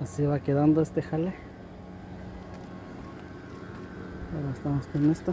Así va quedando este jale. Ahora estamos con esto.